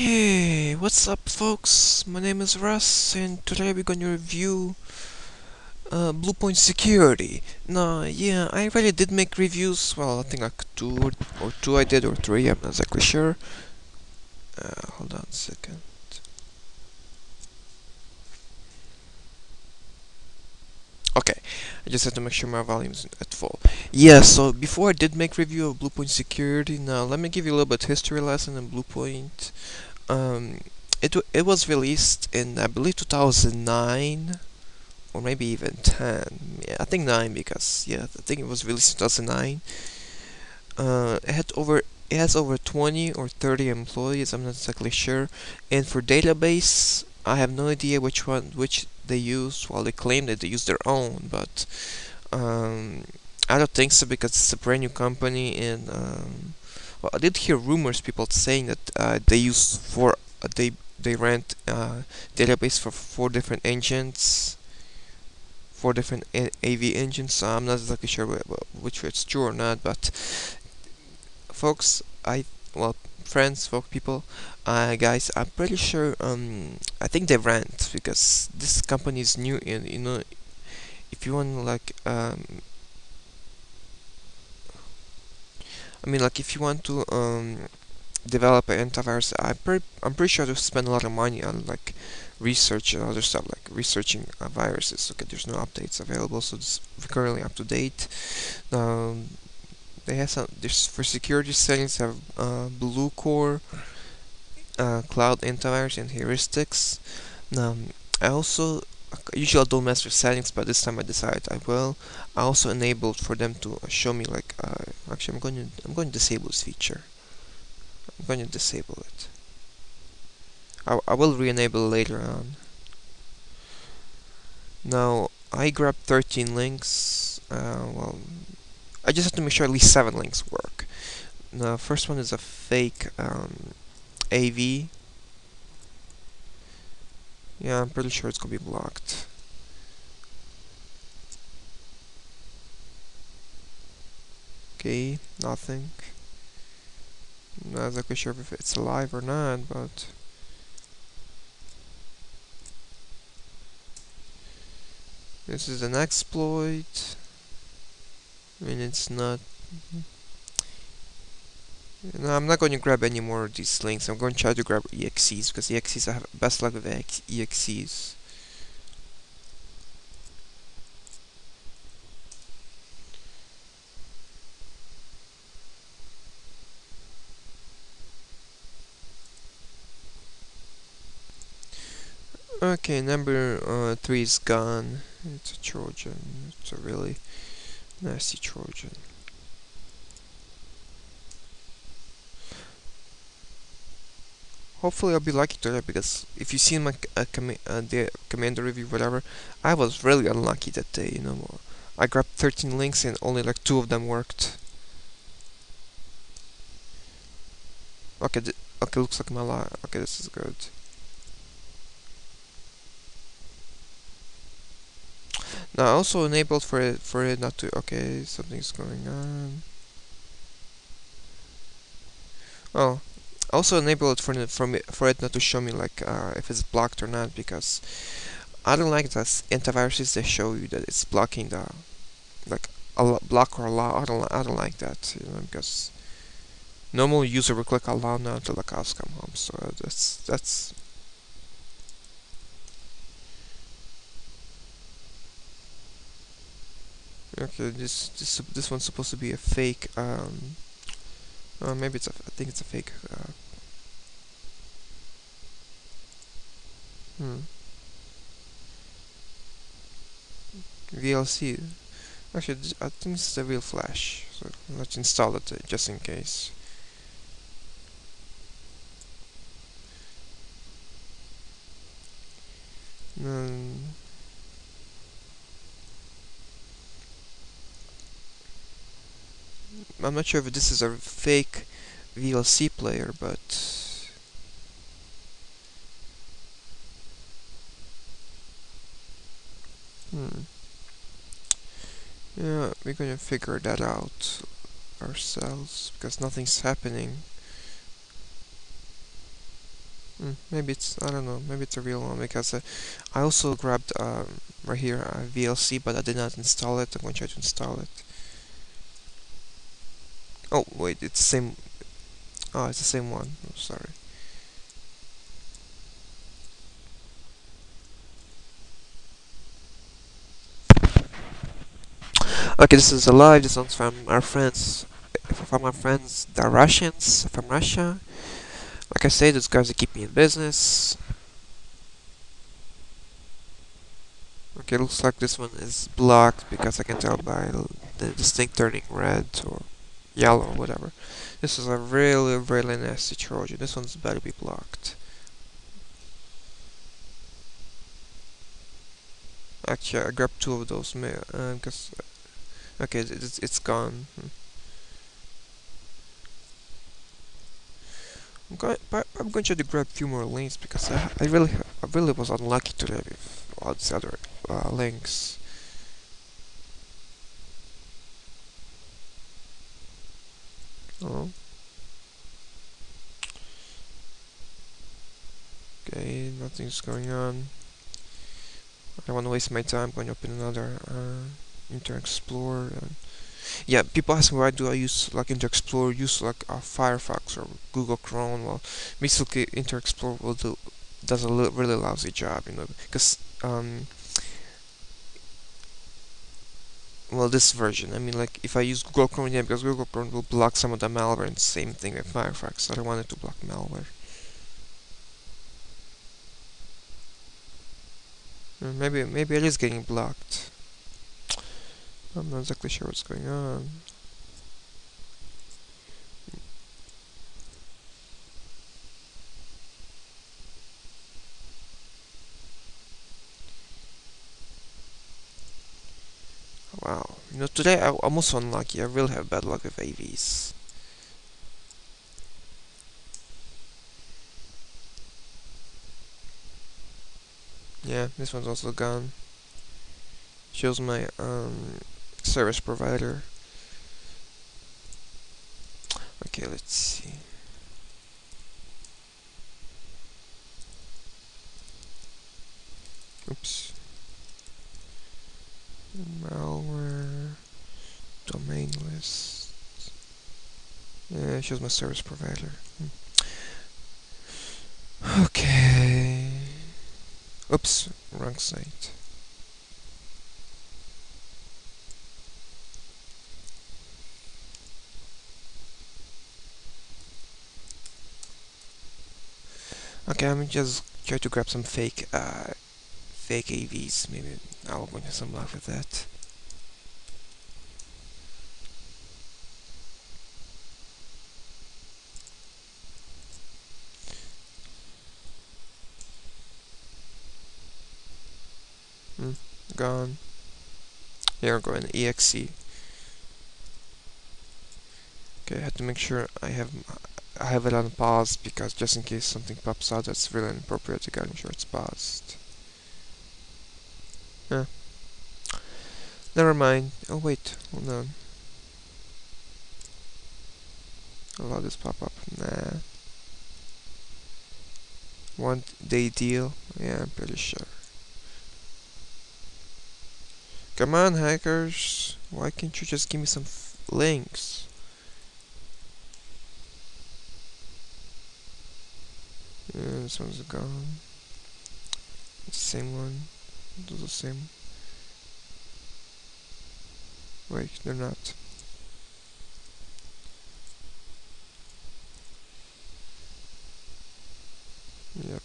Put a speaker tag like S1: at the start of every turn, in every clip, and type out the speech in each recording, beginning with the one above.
S1: Okay, what's up folks? My name is Russ and today we're gonna review uh, Bluepoint Security. Now, yeah, I really did make reviews, well, I think like two or, or two I did or three, I'm not exactly sure. Uh, hold on a second. Okay, I just have to make sure my volume's at full. Yeah, so before I did make review of Bluepoint Security, now let me give you a little bit history lesson in Bluepoint. Um, it it was released in I believe 2009 or maybe even 10. Yeah, I think 9 because yeah, I think it was released in 2009. Uh, it had over it has over 20 or 30 employees. I'm not exactly sure. And for database, I have no idea which one which they use. Well, they claim that they use their own, but um, I don't think so because it's a brand new company and um, well, I did hear rumors people saying that uh, they use four uh, they they rent uh, database for four different engines four different A AV engines. So I'm not exactly sure which it's true or not but folks I well friends folk people uh, guys I'm pretty sure um, I think they rent because this company is new and you know if you want like um, I mean like if you want to um, develop an antivirus pretty I'm pretty sure to spend a lot of money on like research and other stuff like researching uh, viruses. Okay there's no updates available so it's currently up to date. Um, they have some there's for security settings have uh, Bluecore uh, cloud antivirus and heuristics. Um, I also usually I don't mess with settings but this time I decided I will. I also enabled for them to show me like uh, actually I'm going to I'm going to disable this feature. I'm going to disable it. I, I will re-enable later on. Now I grabbed 13 links uh, well I just have to make sure at least 7 links work. The first one is a fake um, AV yeah, I'm pretty sure it's gonna be blocked. Okay, nothing. Not exactly sure if it's alive or not, but... This is an exploit. I mean, it's not... No, I'm not going to grab any more of these links. I'm going to try to grab EXEs because EXEs I have best luck with EXEs. Okay, number uh, three is gone. It's a Trojan. It's a really nasty Trojan. Hopefully I'll be lucky today because if you see my uh, com uh, the commander review whatever I was really unlucky that day you know. I grabbed 13 links and only like two of them worked. Okay okay looks like my lie okay this is good. Now I also enabled for it for it not to okay something's going on. Oh also enable it for for, for it not to show me like uh, if it's blocked or not because I don't like that antiviruses that show you that it's blocking the like a block or allow. I don't I don't like that you know because normal user will click allow now until the cows come home so that's that's okay this this this one's supposed to be a fake um uh, maybe it's a, I think it's a fake. Uh, hmm. VLC. Actually, I think it's a real flash. So let's install it uh, just in case. Um, I'm not sure if this is a fake VLC player, but... Hmm. Yeah, we're gonna figure that out ourselves, because nothing's happening. Mm, maybe it's I don't know. Maybe it's a real one because uh, I also grabbed um, right here a VLC, but I did not install it. I'm to try to install it. Oh wait, it's the same. Oh, it's the same one. I'm sorry. Okay, this is alive. This one's from our friends, from our friends, the Russians from Russia. Like I said, these guys are keep me in business. Okay, looks like this one is blocked because I can tell by the, this thing turning red or yellow or whatever. This is a really, really nasty Trojan. This one's better be blocked. Actually, I grabbed two of those because uh, Okay, it's, it's gone. Hmm. I'm going, I'm going to to grab a few more links because I, I really, I really was unlucky today with all these other uh, links. Oh. Okay, nothing's going on. I don't want to waste my time. I'm going to open another. Uh, Internet Explorer. Yeah, people ask me why do I use like Internet Explorer, use like uh, Firefox or Google Chrome. Well, basically Internet Explorer will do does a really lousy job, you know, because um, well, this version. I mean, like if I use Google Chrome, yeah, because Google Chrome will block some of the malware, and same thing with Firefox. I don't want it to block malware. Maybe maybe it is getting blocked. I'm not exactly sure what's going on. Wow, you know, today I, I'm also unlucky. I really have bad luck with AVs. Yeah, this one's also gone. Shows my um service provider. Okay, let's see. Oops. Malware, domain list. It my service provider. Hmm. Okay. Oops, wrong site. Okay, I'm just try to grab some fake, uh, fake AVs. Maybe I'll into some luck with that. Gone. Here we're going exe. Okay, I have to make sure I have I have it on pause because just in case something pops out that's really inappropriate, I gotta ensure it's paused. Yeah. Never mind. Oh wait, hold on. Allow this pop up. Nah. One day deal? Yeah, I'm pretty sure. Come on, hackers. Why can't you just give me some links? Yeah, this one's gone. It's the same one. It's the same. Wait, they're not. Yep.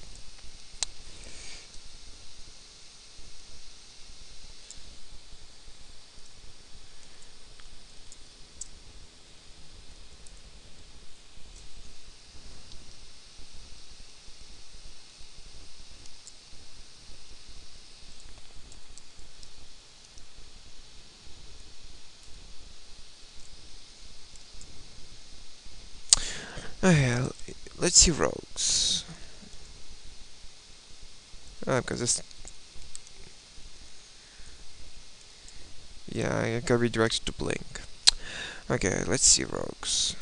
S1: Okay, let's see rogues. Ah, because this... Yeah, I got redirected to Blink. Okay, let's see rogues.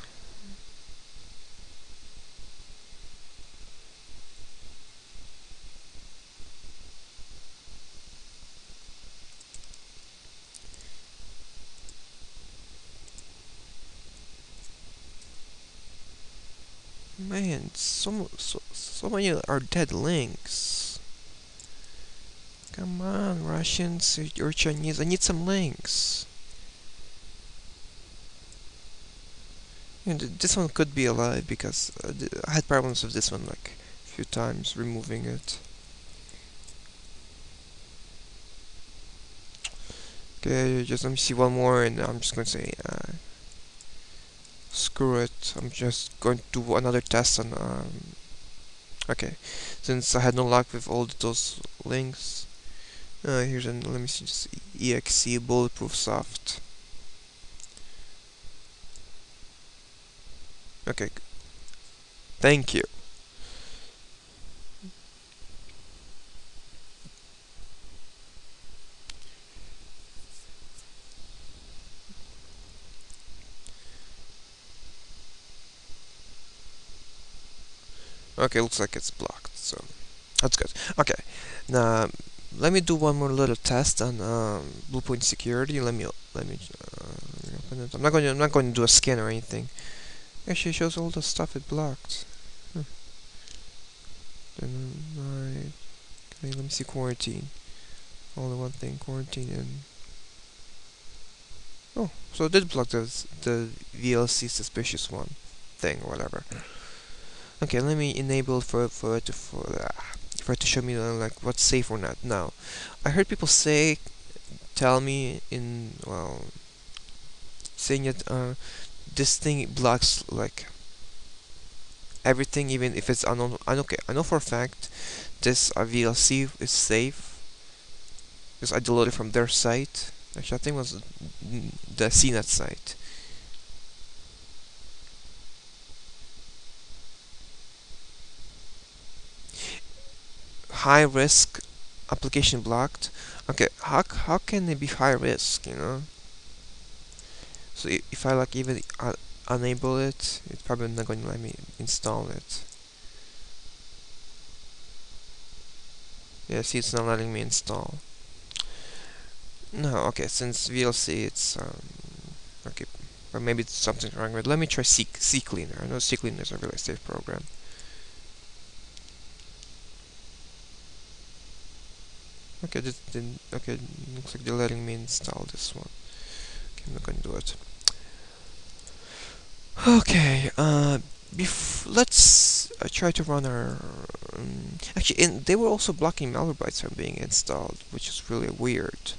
S1: Man, so, so, so many are dead links. Come on, Russians or Chinese, I need some links. This one could be alive because uh, I had problems with this one like a few times removing it. Okay, just let me see one more and I'm just going to say uh, screw it. I'm just going to do another test on um, okay. Since I had no luck with all those links uh, here's an let me see just exe bulletproof soft. Okay. Thank you Okay, looks like it's blocked, so that's good. Okay, now let me do one more little test on um, Bluepoint security. Let me let me, uh, open it. I'm not going to I'm not going to do a scan or anything. Actually, it shows all the stuff it blocked. Huh. Then right. Okay, let me see quarantine. Only one thing, quarantine and. Oh, so it did block the the VLC suspicious one thing or whatever. Okay, let me enable for for it to for uh, for to show me uh, like what's safe or not. Now, I heard people say, tell me in well, saying that uh, this thing blocks like everything, even if it's unknown. I okay, I know for a fact this uh, VLC is safe because I downloaded from their site. Actually, I think it was the CNET site. High risk application blocked. Okay how, how can it be high risk you know? So if I like even uh, enable it it's probably not going to let me install it. Yeah see it's not letting me install. No okay since VLC it's um, okay or maybe it's something wrong with let me try C, Cleaner. I know Cleaner is a really safe program Okay, this didn't. Okay, looks like they're letting me install this one. Okay, I'm not gonna do it. Okay, uh, let's uh, try to run our. Um, actually, they were also blocking Malwarebytes from being installed, which is really weird.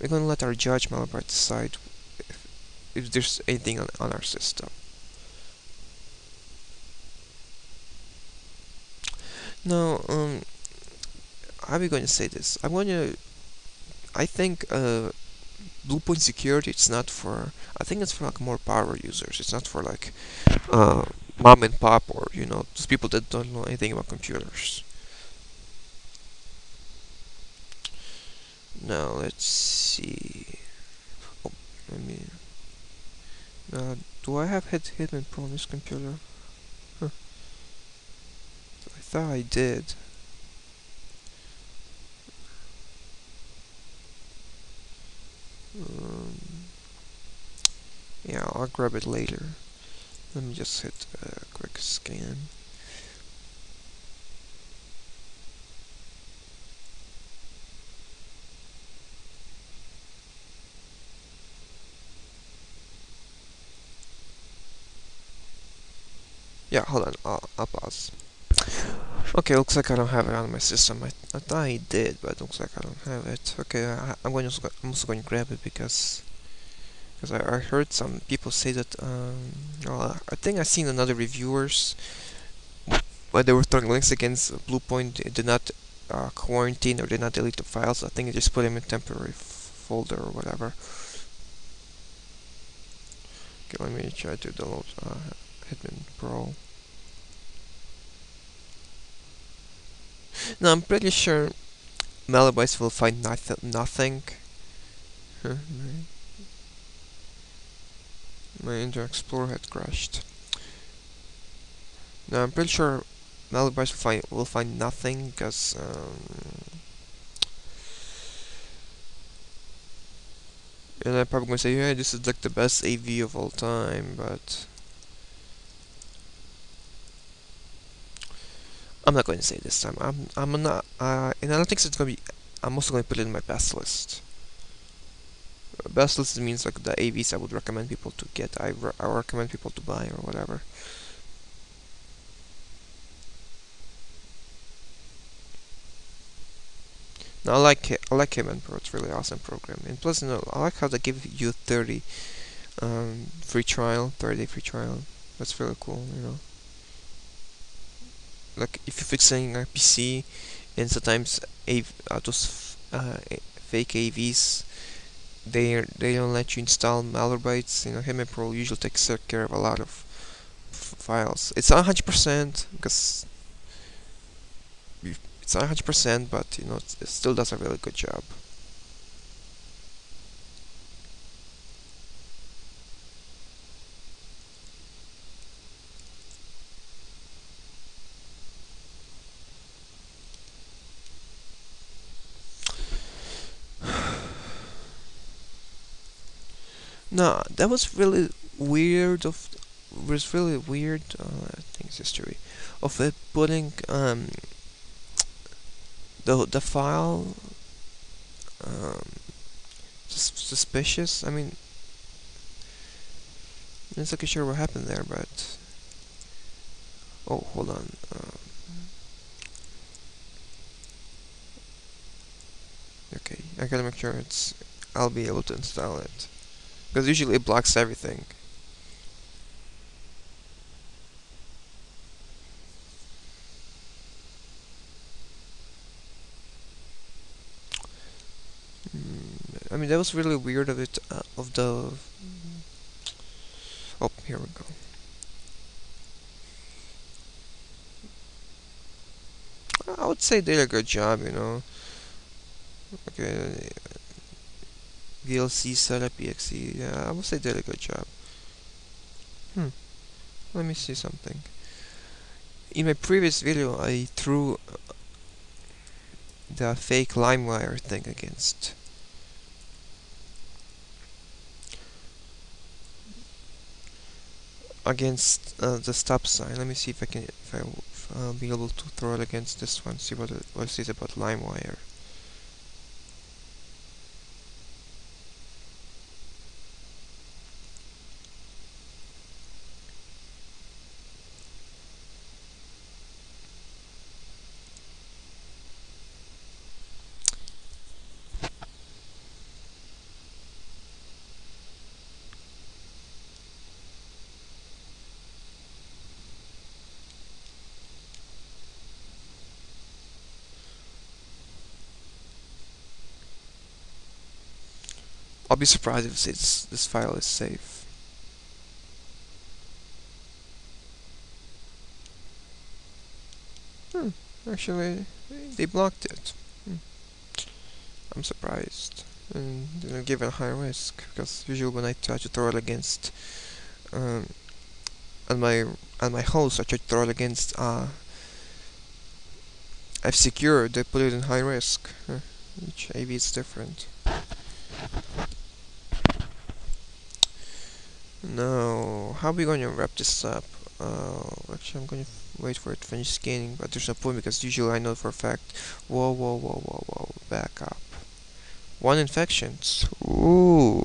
S1: We're gonna let our judge Malwarebytes decide if, if there's anything on, on our system. Now, um, how are we going to say this? I'm going to. I think uh, Bluepoint security. It's not for. I think it's for like more power users. It's not for like uh, mom and pop or you know just people that don't know anything about computers. Now let's see. Oh, let me. Uh, do I have Hit Hitman on this computer? Huh. I thought I did. Um, yeah, I'll grab it later. Let me just hit a quick scan. Yeah, hold on, I'll, I'll pause. Okay, looks like I don't have it on my system. I, I thought I did, but looks like I don't have it. Okay, I, am going to I'm also going to grab it because because I, I heard some people say that um, well, I think I seen another reviewers when they were throwing links against Bluepoint They did not uh, quarantine or did not delete the files. I think they just put them in temporary folder or whatever. Okay, let me try to download uh, Hitman Pro. No, I'm pretty sure Malwarebytes will find noth nothing. My Internet Explorer had crashed. No, I'm pretty sure Malwarebytes will find will find nothing because um, and I'm probably gonna say, yeah, this is like the best AV of all time, but I'm not going to say this time. I'm I'm not. In analytics, it's going to be. I'm also going to put it in my best list. Best list means like the AVs I would recommend people to get. I, re I recommend people to buy or whatever. Now I like. I like Hitman Pro. It's really awesome program. And plus, you know, I like how they give you 30 um, free trial, 30 day free trial. That's really cool. You know like if you're fixing a PC and sometimes AV, uh, those uh, fake AVs they they don't let you install Malwarebytes you know Hitman Pro usually takes care of a lot of files. It's not 100% because it's not 100% but you know it still does a really good job No, that was really weird. Of was really weird. Uh, I think it's history of it putting um, the the file um, sus suspicious. I mean, I'm not so sure what happened there, but oh, hold on. Uh, okay, I gotta make sure it's. I'll be able to install it. Because usually it blocks everything. Hmm, I mean, that was really weird of it, uh, of the... Oh, here we go. I would say they did a good job, you know. Okay, VLC setup exe. Yeah, I would say did a good job. Hmm. Let me see something. In my previous video, I threw the fake LimeWire thing against. Against uh, the stop sign. Let me see if I can, if, I, if I'll be able to throw it against this one. See what it, what it says about LimeWire. I'll be surprised if this, this file is safe. Hmm, actually, they blocked it. Hmm. I'm surprised. And given give it a high risk, because usually when I try to throw it against um, on my on my host, I try to throw it against uh, I've secured, they put it in high risk. Uh, each AV is different. Now, how are we going to wrap this up? Uh, actually, I'm going to wait for it to finish scanning, but there's no point because usually I know for a fact. Whoa, whoa, whoa, whoa, whoa, back up. One infections. Ooh.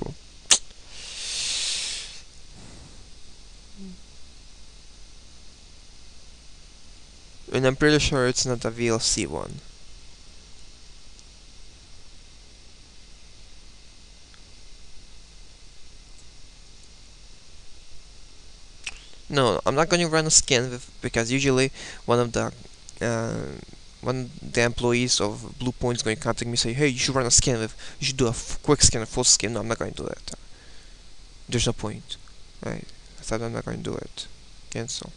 S1: And I'm pretty sure it's not a VLC one. No, I'm not going to run a scan with, because usually one of the uh, the employees of Bluepoint is going to contact me and say, hey, you should run a scan with, you should do a quick scan, a full scan. No, I'm not going to do that. There's no point. Right? I said I'm not going to do it. Cancel.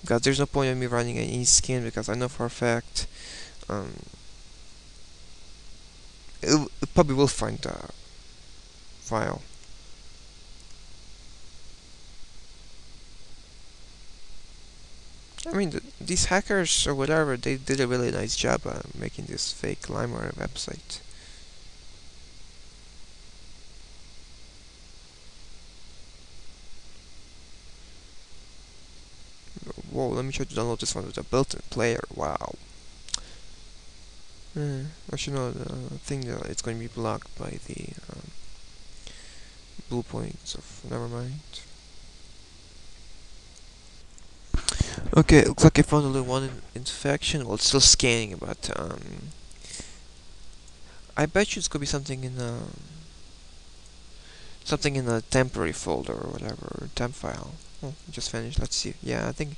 S1: Because there's no point in me running any scan because I know for a fact um, it, it probably will find the file. I mean, these hackers or whatever, they did a really nice job uh, making this fake LimeWire website. whoa, let me try to download this one with a built-in player. Wow. Uh, actually, no, I think that it's going to be blocked by the um, Bluepoint, so never mind. Okay, looks like I found only one in infection. Well, it's still scanning, but um, I bet you it's gonna be something in a something in the temporary folder or whatever, temp file. Oh, just finished. Let's see. Yeah, I think.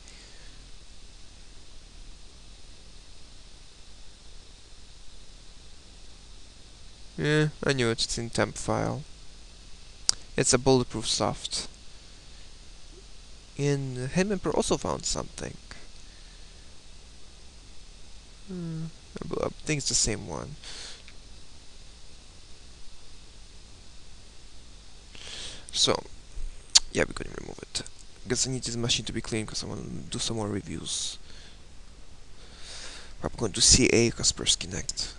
S1: Yeah, I knew it. It's in temp file. It's a bulletproof soft. In Hitman also found something. Hmm, I think it's the same one. So, yeah, we're gonna remove it. Because I need this machine to be clean because I want to do some more reviews. I'm going to CA Kaspersky Connect.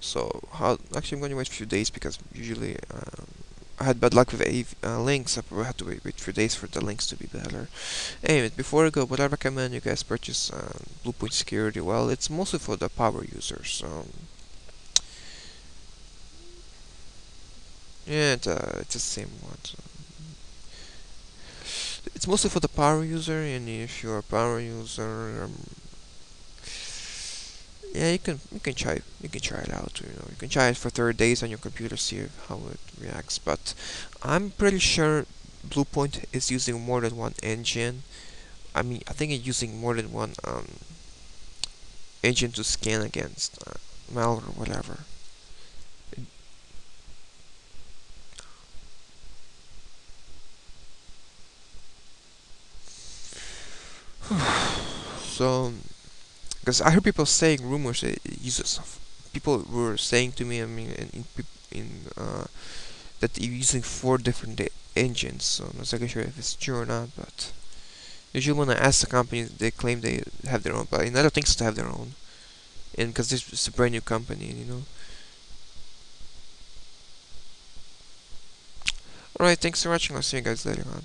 S1: So, how, actually I'm going to wait a few days because usually um, I had bad luck with AV, uh, links, I probably had to wait, wait few days for the links to be better. Anyway, before I go, what I recommend you guys purchase um, Bluepoint Security, well, it's mostly for the power users. Um, Yeah, it's, uh, it's the same one. So. It's mostly for the power user, and if you're a power user, um, yeah, you can you can try you can try it out. You know, you can try it for 30 days on your computer, see how it reacts. But I'm pretty sure Bluepoint is using more than one engine. I mean, I think it's using more than one um, engine to scan against uh, malware or whatever. so, because I heard people saying rumors that uses people were saying to me, I mean, in in uh, that you're using four different engines. So I'm not exactly sure if it's true or not, but usually when I ask the company, they claim they have their own, but I don't think so have their own, and because this is a brand new company, you know. Alright, thanks for watching. I'll see you guys later on.